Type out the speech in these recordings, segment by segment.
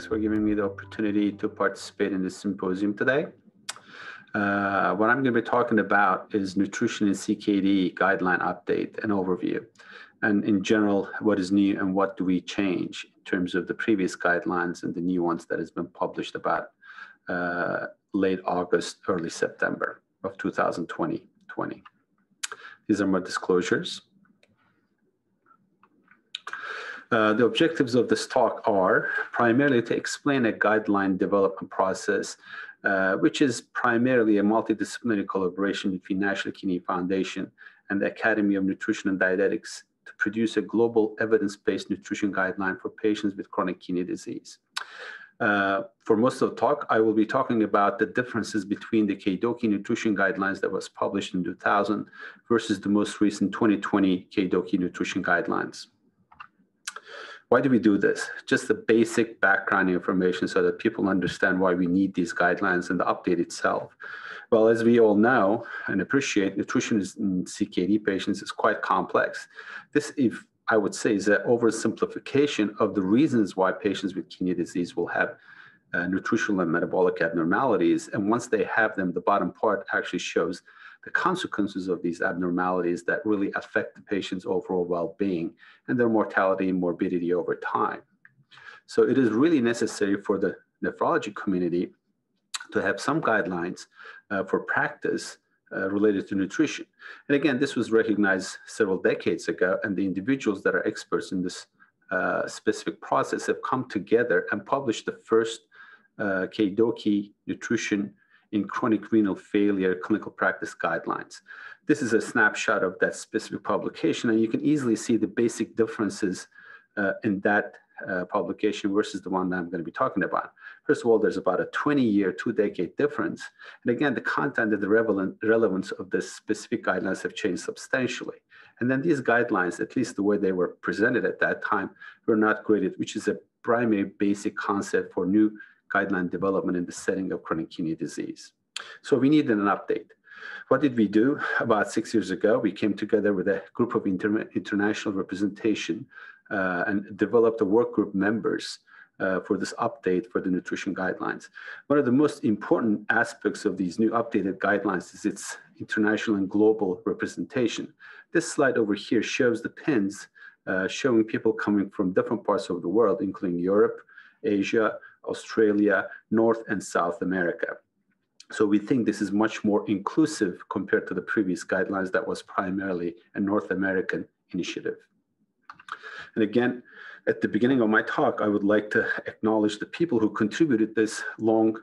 Thanks for giving me the opportunity to participate in this symposium today. Uh, what I'm going to be talking about is nutrition and CKD guideline update and overview. And in general, what is new and what do we change in terms of the previous guidelines and the new ones that has been published about uh, late August, early September of 2020. 20. These are my disclosures. Uh, the objectives of this talk are primarily to explain a guideline development process, uh, which is primarily a multidisciplinary collaboration between National Kidney Foundation and the Academy of Nutrition and Dietetics to produce a global evidence-based nutrition guideline for patients with chronic kidney disease. Uh, for most of the talk, I will be talking about the differences between the KDOQI nutrition guidelines that was published in 2000 versus the most recent 2020 KDOQI nutrition guidelines. Why do we do this? Just the basic background information so that people understand why we need these guidelines and the update itself. Well, as we all know and appreciate, nutrition in CKD patients is quite complex. This, if I would say, is an oversimplification of the reasons why patients with kidney disease will have uh, nutritional and metabolic abnormalities. And once they have them, the bottom part actually shows the consequences of these abnormalities that really affect the patient's overall well-being and their mortality and morbidity over time. So it is really necessary for the nephrology community to have some guidelines uh, for practice uh, related to nutrition. And again, this was recognized several decades ago, and the individuals that are experts in this uh, specific process have come together and published the first uh, KDOQI nutrition in chronic renal failure clinical practice guidelines. This is a snapshot of that specific publication, and you can easily see the basic differences uh, in that uh, publication versus the one that I'm going to be talking about. First of all, there's about a 20 year, two decade difference. And again, the content and the relevant, relevance of the specific guidelines have changed substantially. And then these guidelines, at least the way they were presented at that time, were not graded, which is a primary basic concept for new guideline development in the setting of chronic kidney disease. So we needed an update. What did we do? About six years ago, we came together with a group of inter international representation uh, and developed a work group members uh, for this update for the nutrition guidelines. One of the most important aspects of these new updated guidelines is its international and global representation. This slide over here shows the pins uh, showing people coming from different parts of the world, including Europe, Asia, Australia, North and South America. So we think this is much more inclusive compared to the previous guidelines that was primarily a North American initiative. And again, at the beginning of my talk, I would like to acknowledge the people who contributed this long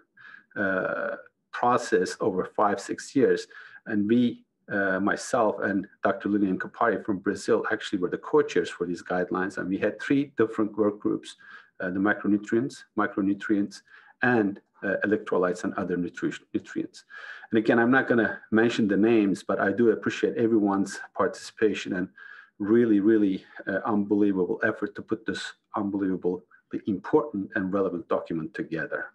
uh, process over five, six years. And we, uh, myself and Dr. Lilian Cuppari from Brazil actually were the co-chairs for these guidelines. And we had three different work groups uh, the macronutrients, micronutrients, and uh, electrolytes and other nutri nutrients. And again, I'm not going to mention the names, but I do appreciate everyone's participation and really, really uh, unbelievable effort to put this unbelievably important and relevant document together.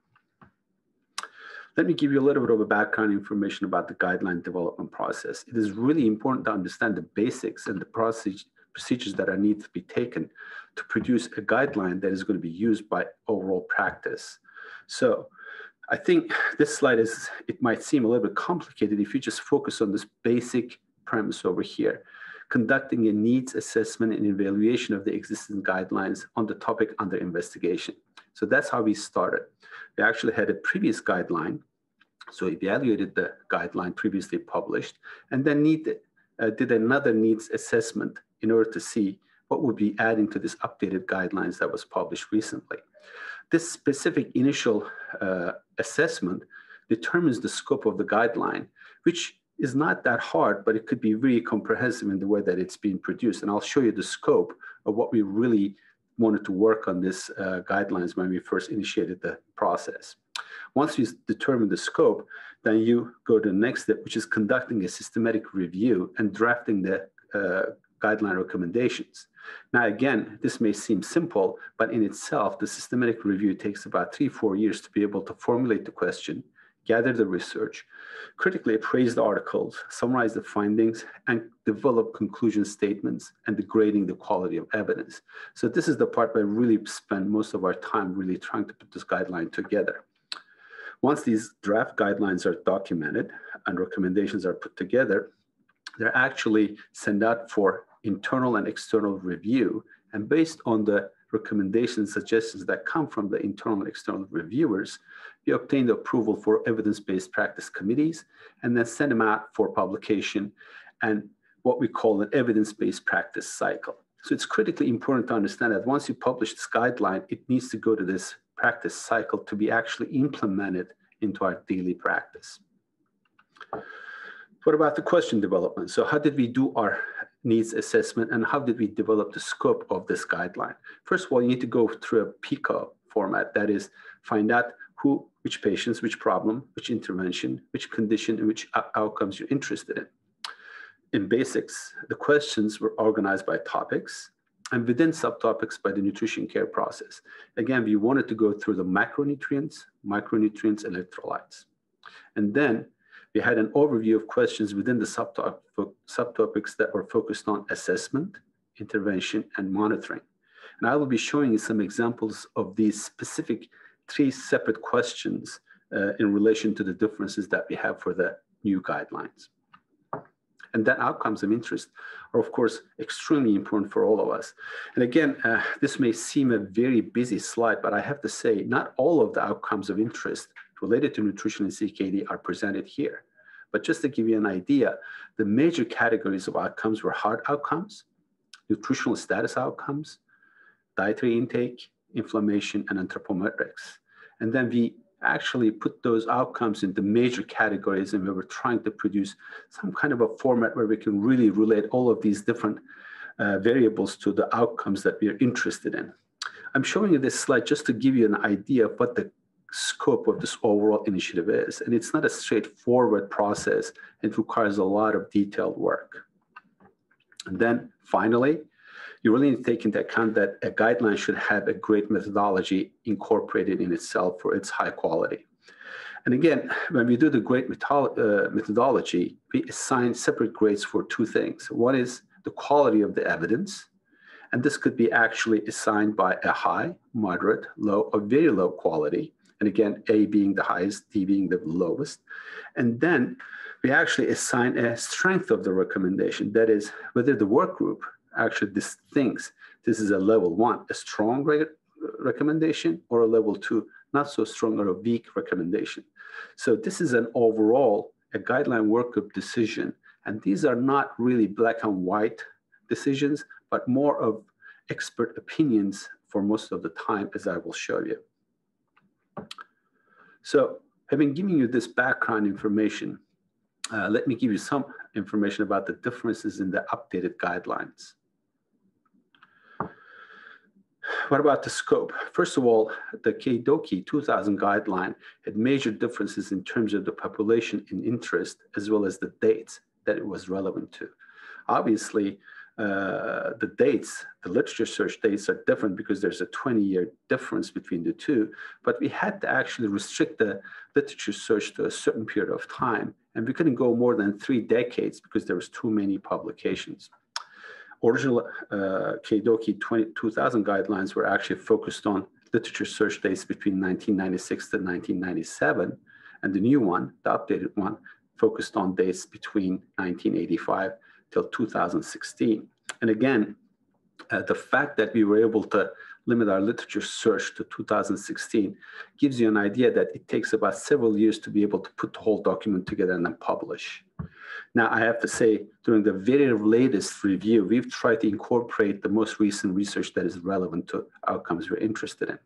Let me give you a little bit of a background information about the guideline development process. It is really important to understand the basics and the process, procedures that are need to be taken to produce a guideline that is going to be used by overall practice. So I think this slide is, it might seem a little bit complicated if you just focus on this basic premise over here, conducting a needs assessment and evaluation of the existing guidelines on the topic under investigation. So that's how we started. We actually had a previous guideline. So evaluated the guideline previously published and then need, uh, did another needs assessment in order to see what would be adding to this updated guidelines that was published recently. This specific initial uh, assessment determines the scope of the guideline, which is not that hard, but it could be really comprehensive in the way that it's being produced. And I'll show you the scope of what we really wanted to work on this uh, guidelines when we first initiated the process. Once you determine the scope, then you go to the next step, which is conducting a systematic review and drafting the uh, guideline recommendations. Now, again, this may seem simple, but in itself, the systematic review takes about three, four years to be able to formulate the question, gather the research, critically appraise the articles, summarize the findings, and develop conclusion statements and degrading the quality of evidence. So this is the part where we really spend most of our time really trying to put this guideline together. Once these draft guidelines are documented and recommendations are put together, they're actually sent out for internal and external review. And based on the recommendations, suggestions that come from the internal and external reviewers, we obtain the approval for evidence-based practice committees and then send them out for publication and what we call an evidence-based practice cycle. So it's critically important to understand that once you publish this guideline, it needs to go to this practice cycle to be actually implemented into our daily practice. What about the question development? So how did we do our needs assessment and how did we develop the scope of this guideline? First of all, you need to go through a PICO format. That is, find out who, which patients, which problem, which intervention, which condition, and which outcomes you're interested in. In basics, the questions were organized by topics and within subtopics by the nutrition care process. Again, we wanted to go through the macronutrients, micronutrients, electrolytes. And then we had an overview of questions within the subtopics that were focused on assessment, intervention, and monitoring. And I will be showing you some examples of these specific three separate questions uh, in relation to the differences that we have for the new guidelines. And then outcomes of interest are, of course, extremely important for all of us. And again, uh, this may seem a very busy slide, but I have to say, not all of the outcomes of interest related to nutrition and CKD are presented here. But just to give you an idea, the major categories of outcomes were heart outcomes, nutritional status outcomes, dietary intake, inflammation, and anthropometrics. And then we actually put those outcomes into major categories and we were trying to produce some kind of a format where we can really relate all of these different uh, variables to the outcomes that we are interested in. I'm showing you this slide just to give you an idea of what the scope of this overall initiative is. And it's not a straightforward process. It requires a lot of detailed work. And then finally, you really need to take into account that a guideline should have a GRADE methodology incorporated in itself for its high quality. And again, when we do the GRADE uh, methodology, we assign separate grades for two things. One is the quality of the evidence, and this could be actually assigned by a high, moderate, low, or very low quality. And again, A being the highest, D being the lowest. And then we actually assign a strength of the recommendation. That is, whether the work group actually this thinks this is a level one, a strong re recommendation, or a level two, not so strong or a weak recommendation. So this is an overall, a guideline workup decision. And these are not really black and white decisions, but more of expert opinions for most of the time, as I will show you. So having given you this background information, uh, let me give you some information about the differences in the updated guidelines. What about the scope? First of all, the KDOQI 2000 guideline had major differences in terms of the population in interest as well as the dates that it was relevant to. Obviously, uh, the dates, the literature search dates are different because there's a 20 year difference between the two, but we had to actually restrict the literature search to a certain period of time. And we couldn't go more than three decades because there was too many publications original uh, KDOQI 2000 guidelines were actually focused on literature search dates between 1996 to 1997. And the new one, the updated one, focused on dates between 1985 till 2016. And again, uh, the fact that we were able to limit our literature search to 2016 gives you an idea that it takes about several years to be able to put the whole document together and then publish. Now, I have to say, during the very latest review, we've tried to incorporate the most recent research that is relevant to outcomes we're interested in.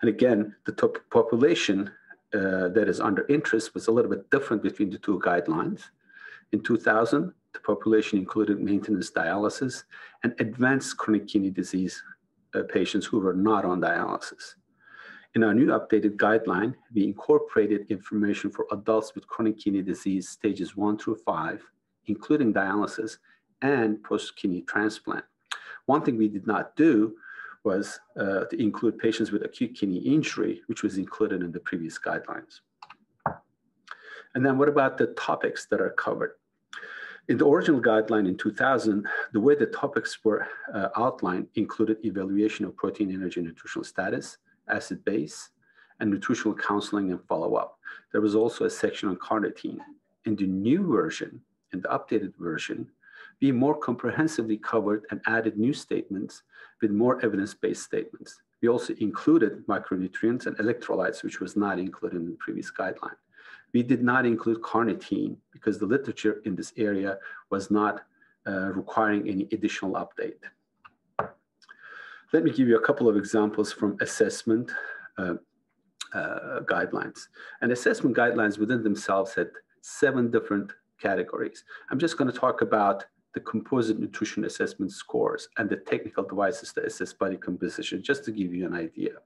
And again, the top population uh, that is under interest was a little bit different between the two guidelines. In 2000, the population included maintenance dialysis and advanced chronic kidney disease uh, patients who were not on dialysis. In our new updated guideline, we incorporated information for adults with chronic kidney disease stages one through five, including dialysis and post-kidney transplant. One thing we did not do was uh, to include patients with acute kidney injury, which was included in the previous guidelines. And then what about the topics that are covered? In the original guideline in 2000, the way the topics were uh, outlined included evaluation of protein energy nutritional status, acid base, and nutritional counseling and follow-up. There was also a section on carnitine. In the new version, in the updated version, we more comprehensively covered and added new statements with more evidence-based statements. We also included micronutrients and electrolytes, which was not included in the previous guideline. We did not include carnitine because the literature in this area was not uh, requiring any additional update. Let me give you a couple of examples from assessment uh, uh, guidelines. And assessment guidelines within themselves had seven different categories. I'm just going to talk about the composite nutrition assessment scores and the technical devices to assess body composition, just to give you an idea.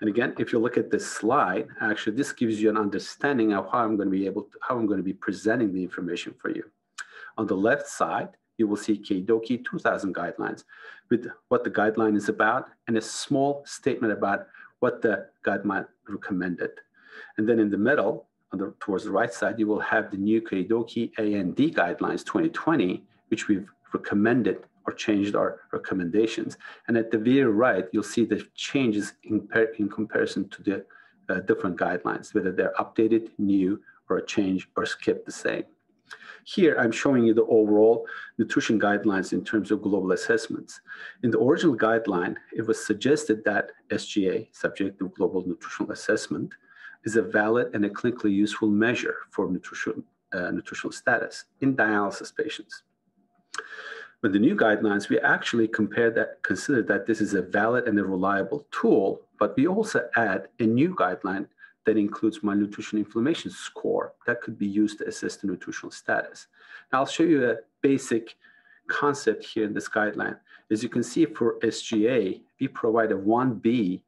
And again, if you look at this slide, actually this gives you an understanding of how I'm going to be able to, how I'm going to be presenting the information for you. On the left side, you will see KDOQI 2000 guidelines with what the guideline is about and a small statement about what the guideline recommended. And then in the middle, on the, towards the right side, you will have the new KDOQI AND guidelines 2020, which we've recommended or changed our recommendations. And at the very right, you'll see the changes in, in comparison to the uh, different guidelines, whether they're updated, new, or change or kept the same. Here, I'm showing you the overall nutrition guidelines in terms of global assessments. In the original guideline, it was suggested that SGA, Subjective Global Nutritional Assessment, is a valid and a clinically useful measure for nutrition, uh, nutritional status in dialysis patients. With the new guidelines, we actually compare that, consider that this is a valid and a reliable tool, but we also add a new guideline that includes malnutrition inflammation score that could be used to assess the nutritional status. Now I'll show you a basic concept here in this guideline. As you can see for SGA, we provide a 1B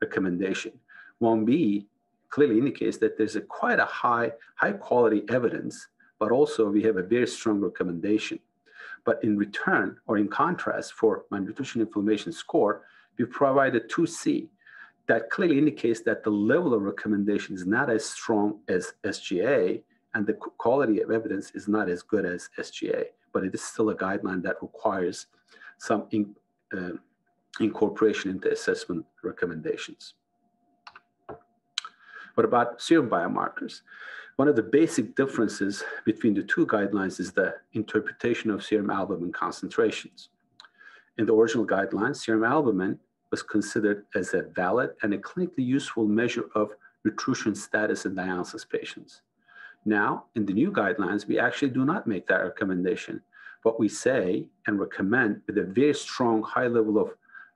recommendation. 1B clearly indicates that there's a quite a high, high quality evidence, but also we have a very strong recommendation. But in return, or in contrast for my malnutrition inflammation score, we provide a 2C, that clearly indicates that the level of recommendation is not as strong as SGA and the quality of evidence is not as good as SGA, but it is still a guideline that requires some in, uh, incorporation into assessment recommendations. What about serum biomarkers? One of the basic differences between the two guidelines is the interpretation of serum albumin concentrations. In the original guidelines, serum albumin was considered as a valid and a clinically useful measure of nutrition status in dialysis patients. Now, in the new guidelines, we actually do not make that recommendation. What we say and recommend with a very strong high level of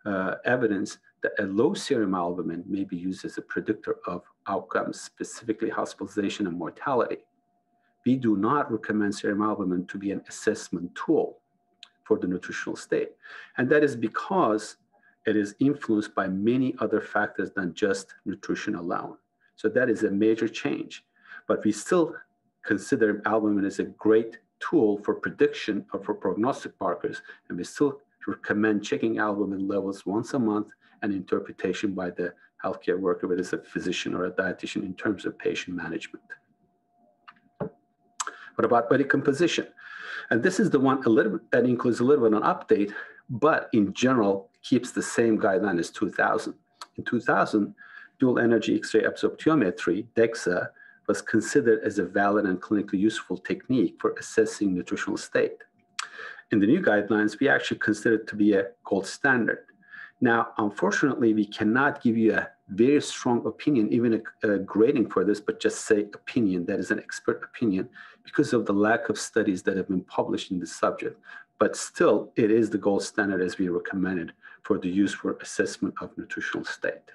uh, evidence that a low serum albumin may be used as a predictor of outcomes, specifically hospitalization and mortality. We do not recommend serum albumin to be an assessment tool for the nutritional state. And that is because it is influenced by many other factors than just nutrition alone. So that is a major change. But we still consider albumin as a great tool for prediction or for prognostic markers, and we still recommend checking albumin levels once a month and interpretation by the healthcare worker, whether it's a physician or a dietitian, in terms of patient management. What about body composition? And this is the one a little bit, that includes a little bit of an update, but in general, keeps the same guideline as 2000. In 2000, dual energy X-ray absorptiometry, DEXA, was considered as a valid and clinically useful technique for assessing nutritional state. In the new guidelines, we actually consider it to be a gold standard. Now, unfortunately, we cannot give you a very strong opinion, even a, a, grading for this, but just say opinion, that is an expert opinion, because of the lack of studies that have been published in this subject. But still, it is the gold standard as we recommended for the use for assessment of nutritional state.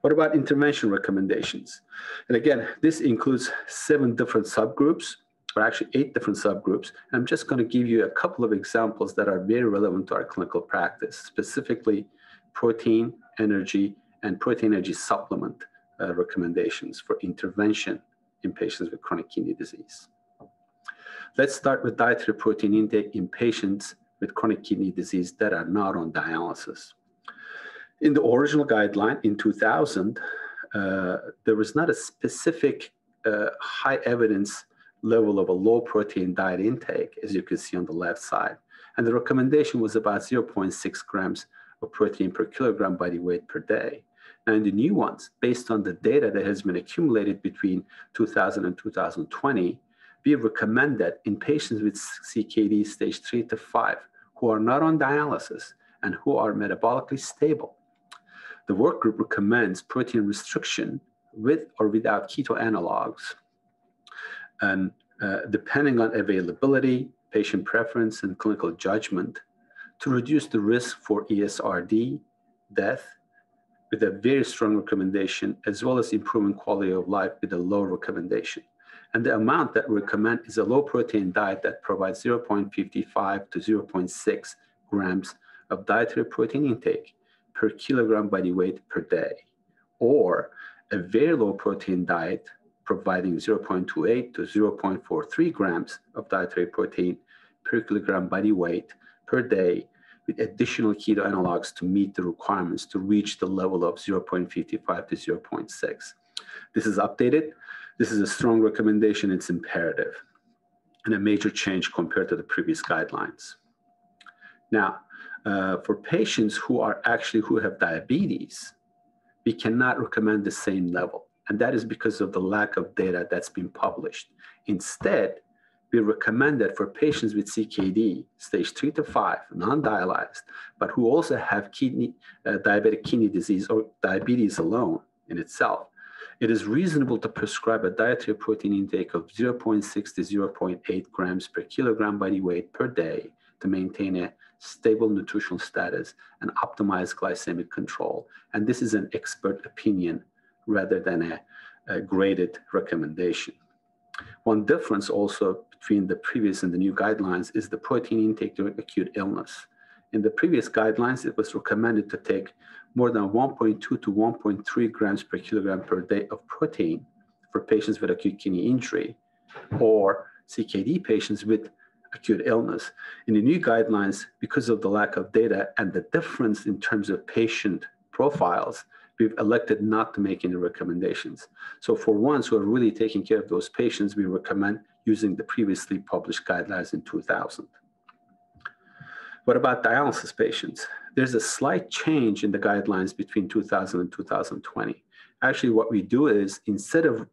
What about intervention recommendations? And again, this includes seven different subgroups, or actually eight different subgroups. I'm just going to give you a couple of examples that are very relevant to our clinical practice, specifically protein, energy, and protein energy supplement uh, recommendations for intervention in patients with chronic kidney disease. Let's start with dietary protein intake in patients with chronic kidney disease that are not on dialysis. In the original guideline in 2000, uh, there was not a specific uh, high evidence level of a low protein diet intake, as you can see on the left side. And the recommendation was about 0.6 grams of protein per kilogram body weight per day. In the new ones, based on the data that has been accumulated between 2000 and 2020, we recommend that in patients with CKD stage three to five who are not on dialysis and who are metabolically stable, the work group recommends protein restriction with or without keto analogs. And uh, depending on availability, patient preference, and clinical judgment, to reduce the risk for ESRD, death, with a very strong recommendation, as well as improving quality of life with a low recommendation. And the amount that we recommend is a low protein diet that provides 0.55 to 0.6 grams of dietary protein intake per kilogram body weight per day, or a very low protein diet providing 0.28 to 0.43 grams of dietary protein per kilogram body weight per day with additional keto analogs to meet the requirements to reach the level of 0.55 to 0.6. This is updated. This is a strong recommendation. It's imperative and a major change compared to the previous guidelines. Now, uh, for patients who are actually who have diabetes, we cannot recommend the same level. And that is because of the lack of data that's been published. Instead, we recommend that for patients with CKD, stage three to five, non-dialyzed, but who also have kidney, uh, diabetic kidney disease or diabetes alone in itself, it is reasonable to prescribe a dietary protein intake of 0.6 to 0.8 grams per kilogram body weight per day to maintain a stable nutritional status and optimize glycemic control. And this is an expert opinion rather than a, a graded recommendation. One difference also between the previous and the new guidelines is the protein intake during acute illness. In the previous guidelines, it was recommended to take more than 1.2 to 1.3 grams per kilogram per day of protein for patients with acute kidney injury or CKD patients with acute illness. In the new guidelines, because of the lack of data and the difference in terms of patient profiles, we've elected not to make any recommendations. So for ones who are really taking care of those patients, we recommend using the previously published guidelines in 2000. What about dialysis patients? There's a slight change in the guidelines between 2000 and 2020. Actually, what we do is instead of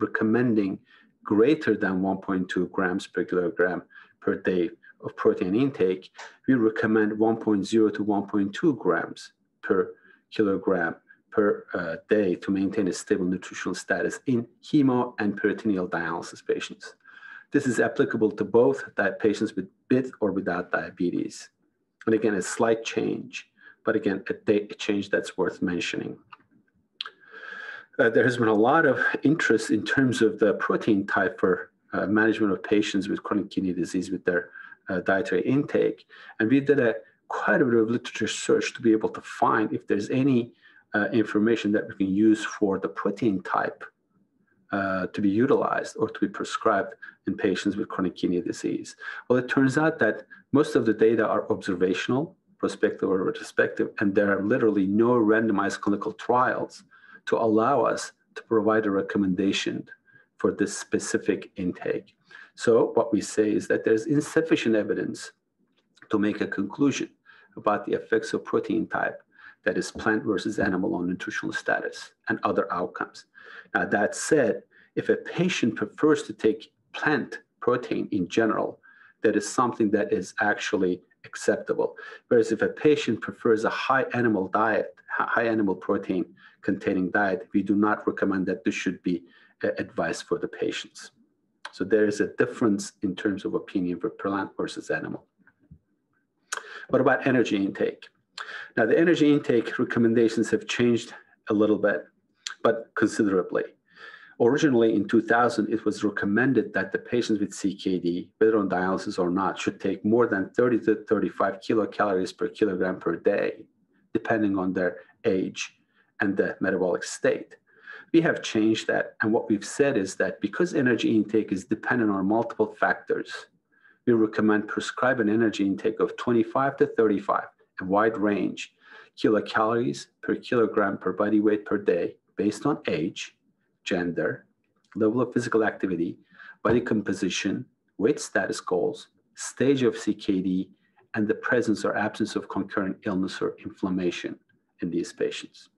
recommending greater than 1.2 grams per kilogram per day of protein intake, we recommend 1.0 to 1.2 grams per kilogram per uh, day to maintain a stable nutritional status in hemo and peritoneal dialysis patients. This is applicable to both patients with with or without diabetes. And again, a slight change, but again, a, a change that's worth mentioning. Uh, there has been a lot of interest in terms of the protein type for uh, management of patients with chronic kidney disease with their uh, dietary intake. And we did a quite a bit of literature search to be able to find if there's any uh, information that we can use for the protein type uh, to be utilized or to be prescribed in patients with chronic kidney disease. Well, it turns out that most of the data are observational, prospective or retrospective, and there are literally no randomized clinical trials to allow us to provide a recommendation for this specific intake. So what we say is that there's insufficient evidence to make a conclusion about the effects of protein type that is plant versus animal on nutritional status and other outcomes. Now, that said, if a patient prefers to take plant protein in general, that is something that is actually acceptable. Whereas if a patient prefers a high animal diet, high animal protein containing diet, we do not recommend that this should be uh, advice for the patients. So there is a difference in terms of opinion for plant versus animal. What about energy intake? Now, the energy intake recommendations have changed a little bit, but considerably. Originally in 2000, it was recommended that the patients with CKD, whether on dialysis or not, should take more than 30 to 35 kilocalories per kilogram per day, depending on their age and the metabolic state. We have changed that. And what we've said is that because energy intake is dependent on multiple factors, we recommend prescribe an energy intake of 25 to 35 a wide range, kilocalories per kilogram per body weight per day based on age, gender, level of physical activity, body composition, weight status goals, stage of CKD, and the presence or absence of concurrent illness or inflammation in these patients.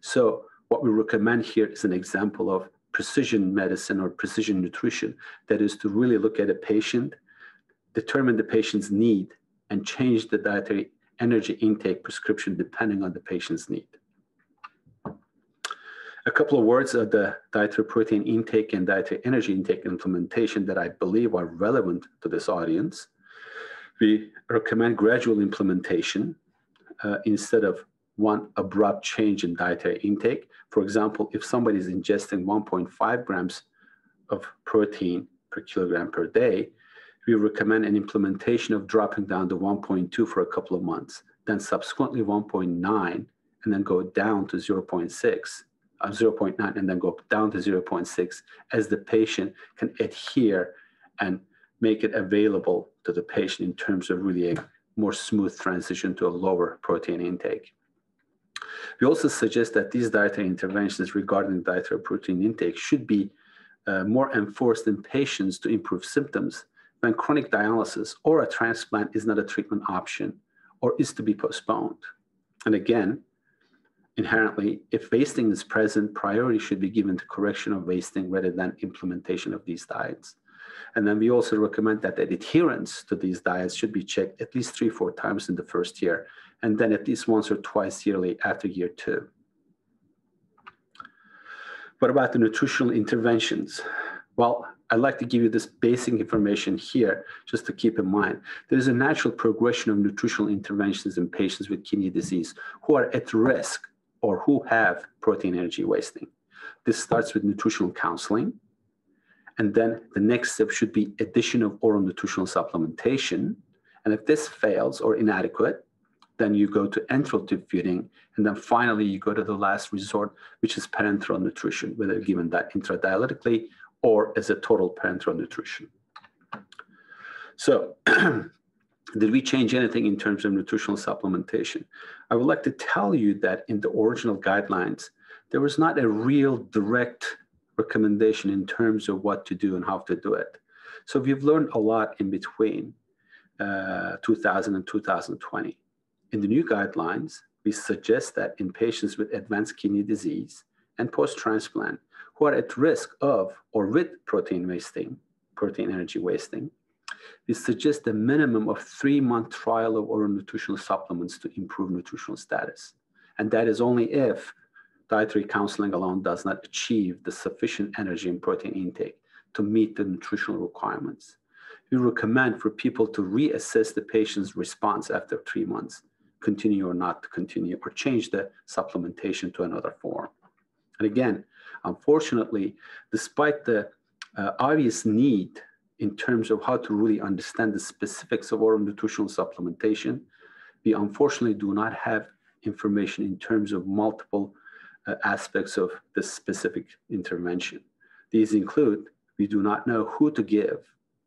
So what we recommend here is an example of precision medicine or precision nutrition, that is to really look at a patient, determine the patient's need, and change the dietary energy intake prescription depending on the patient's need. A couple of words of the dietary protein intake and dietary energy intake implementation that I believe are relevant to this audience. We recommend gradual implementation uh, instead of one abrupt change in dietary intake. For example, if somebody is ingesting 1.5 grams of protein per kilogram per day, we recommend an implementation of dropping down to 1.2 for a couple of months, then subsequently 1.9, and then go down to 0.6, uh, 0.9, and then go down to 0.6 as the patient can adhere and make it available to the patient in terms of really a more smooth transition to a lower protein intake. We also suggest that these dietary interventions regarding dietary protein intake should be uh, more enforced in patients to improve symptoms when chronic dialysis or a transplant is not a treatment option or is to be postponed. And again, inherently, if wasting is present, priority should be given to correction of wasting rather than implementation of these diets. And then we also recommend that the adherence to these diets should be checked at least three, four times in the first year, and then at least once or twice yearly after year two. What about the nutritional interventions? Well, I'd like to give you this basic information here just to keep in mind. There is a natural progression of nutritional interventions in patients with kidney disease who are at risk or who have protein energy wasting. This starts with nutritional counseling. And then the next step should be addition of oral nutritional supplementation. And if this fails or inadequate, then you go to enteral tube feeding. And then finally, you go to the last resort, which is parenteral nutrition, whether given that intradialytically or as a total parenteral nutrition. So, did we change anything in terms of nutritional supplementation? I would like to tell you that in the original guidelines, there was not a real direct recommendation in terms of what to do and how to do it. So we've learned a lot in between uh, 2000 and 2020. In the new guidelines, we suggest that in patients with advanced kidney disease and post-transplant who are at risk of or with protein wasting, protein energy wasting, we suggest a minimum of three-month trial of oral nutritional supplements to improve nutritional status. And that is only if dietary counseling alone does not achieve the sufficient energy and protein intake to meet the nutritional requirements. We recommend for people to reassess the patient's response after three months, continue or not to continue, or change the supplementation to another form. And again, unfortunately, despite the uh, obvious need in terms of how to really understand the specifics of oral nutritional supplementation, we unfortunately do not have information in terms of multiple uh, aspects of this specific intervention. These include we do not know who to give,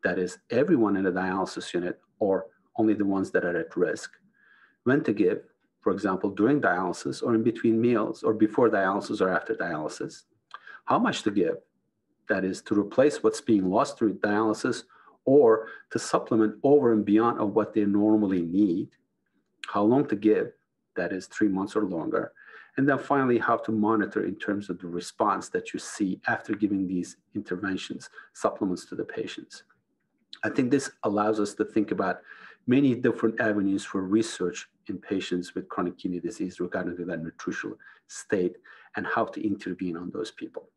that is, everyone in a dialysis unit or only the ones that are at risk, when to give, for example, during dialysis or in between meals or before dialysis or after dialysis, how much to give, that is, to replace what's being lost through dialysis or to supplement over and beyond of what they normally need, how long to give, that is, three months or longer, and then finally, how to monitor in terms of the response that you see after giving these interventions, supplements to the patients. I think this allows us to think about many different avenues for research in patients with chronic kidney disease regarding their nutritional state and how to intervene on those people.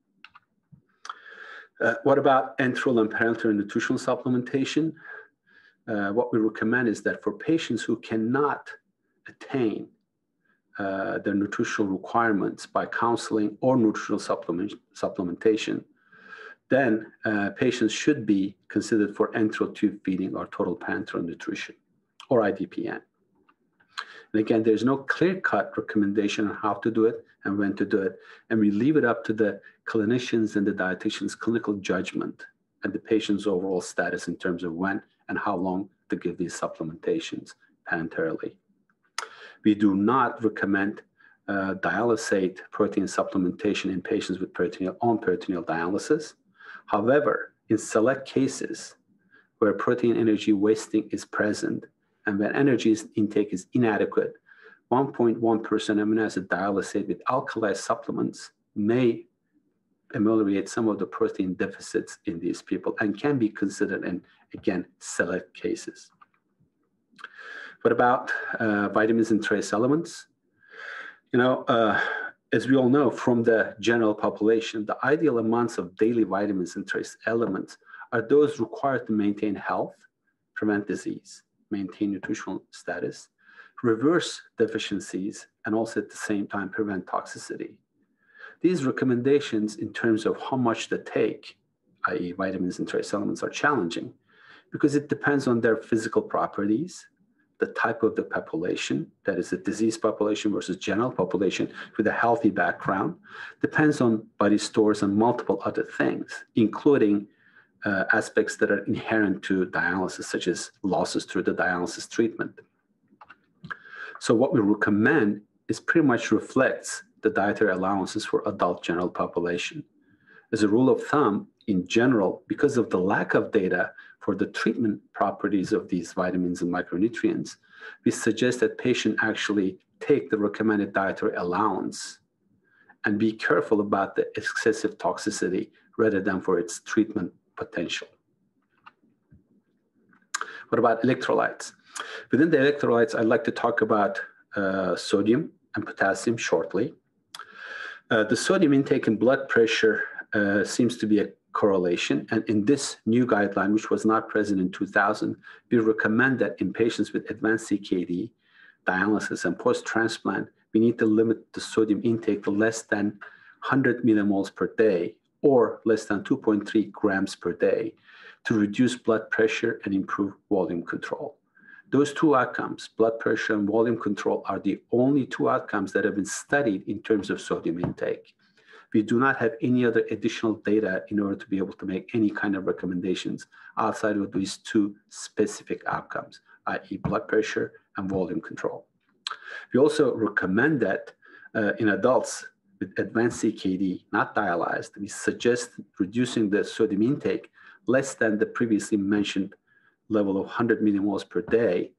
Uh, what about enteral and parenteral nutritional supplementation? Uh, what we recommend is that for patients who cannot attain uh, their nutritional requirements by counseling or nutritional supplement, supplementation, then uh, patients should be considered for enteral tube feeding or total parenteral nutrition or IDPN. And again, there's no clear-cut recommendation on how to do it and when to do it. And we leave it up to the clinicians and the dietitians' clinical judgment and the patient's overall status in terms of when and how long to give these supplementations parenterally. We do not recommend uh, dialysate protein supplementation in patients with peritoneal on peritoneal dialysis. However, in select cases where protein energy wasting is present and when energy intake is inadequate, 1.1% amino acid dialysate with alkali supplements may ameliorate some of the protein deficits in these people and can be considered in, again, select cases. What about uh, vitamins and trace elements? You know, uh, as we all know from the general population, the ideal amounts of daily vitamins and trace elements are those required to maintain health, prevent disease, maintain nutritional status, reverse deficiencies, and also at the same time prevent toxicity. These recommendations in terms of how much to take, i.e. vitamins and trace elements, are challenging because it depends on their physical properties, the type of the population, that is the disease population versus general population with a healthy background, depends on body stores and multiple other things, including uh, aspects that are inherent to dialysis, such as losses through the dialysis treatment. So what we recommend is pretty much reflects the dietary allowances for adult general population. As a rule of thumb, in general, because of the lack of data for the treatment properties of these vitamins and micronutrients, we suggest that patient actually take the recommended dietary allowance and be careful about the excessive toxicity rather than for its treatment potential. What about electrolytes? Within the electrolytes, I'd like to talk about uh, sodium and potassium shortly. Uh, the sodium intake and blood pressure uh, seems to be a correlation. And in this new guideline, which was not present in 2000, we recommend that in patients with advanced CKD, dialysis, and post-transplant, we need to limit the sodium intake to less than 100 millimoles per day or less than 2.3 grams per day to reduce blood pressure and improve volume control. Those two outcomes, blood pressure and volume control, are the only two outcomes that have been studied in terms of sodium intake. We do not have any other additional data in order to be able to make any kind of recommendations outside of these two specific outcomes, i.e. blood pressure and volume control. We also recommend that uh, in adults with advanced CKD, not dialyzed, we suggest reducing the sodium intake less than the previously mentioned level of 100 millimoles per day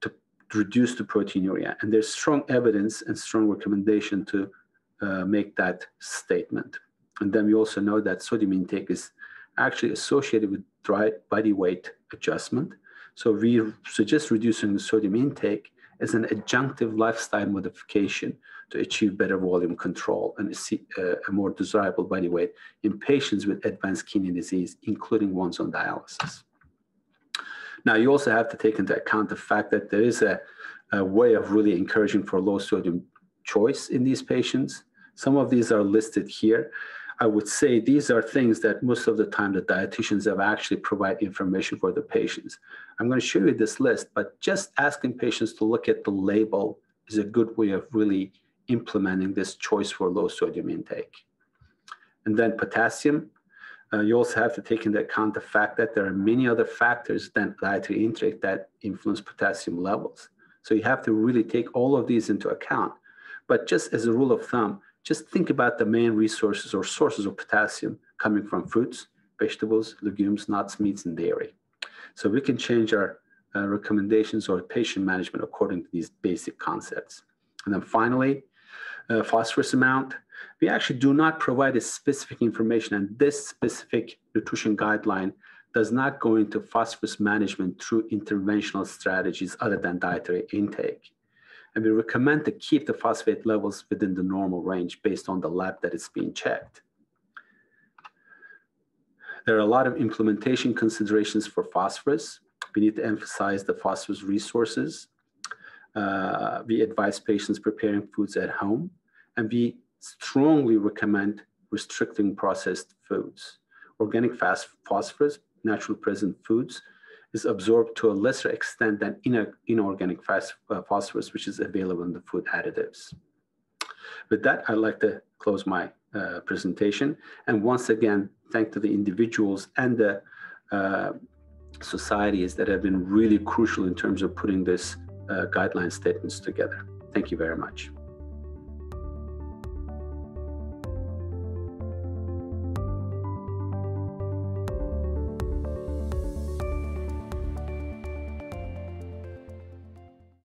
to reduce the proteinuria. And there's strong evidence and strong recommendation to uh, make that statement. And then we also know that sodium intake is actually associated with dry body weight adjustment. So we suggest reducing the sodium intake as an adjunctive lifestyle modification to achieve better volume control and a, uh, a more desirable body weight in patients with advanced kidney disease, including ones on dialysis. Now, you also have to take into account the fact that there is a, a way of really encouraging for low sodium choice in these patients. Some of these are listed here. I would say these are things that most of the time the dietitians have actually provide information for the patients. I'm going to show you this list, but just asking patients to look at the label is a good way of really implementing this choice for low sodium intake. And then potassium, uh, you also have to take into account the fact that there are many other factors than dietary intake that influence potassium levels. So you have to really take all of these into account. But just as a rule of thumb, just think about the main resources or sources of potassium coming from fruits, vegetables, legumes, nuts, meats, and dairy. So we can change our uh, recommendations or patient management according to these basic concepts. And then finally, uh, phosphorus amount. We actually do not provide a specific information and this specific nutrition guideline does not go into phosphorus management through interventional strategies other than dietary intake. And we recommend to keep the phosphate levels within the normal range based on the lab that is being checked. There are a lot of implementation considerations for phosphorus. We need to emphasize the phosphorus resources. Uh, we advise patients preparing foods at home and we strongly recommend restricting processed foods. Organic fast phosphorus, natural present foods, is absorbed to a lesser extent than inorganic uh, phosphorus, which is available in the food additives. With that, I'd like to close my uh, presentation. And once again, thank to the individuals and the uh, societies that have been really crucial in terms of putting this uh, guideline statements together. Thank you very much.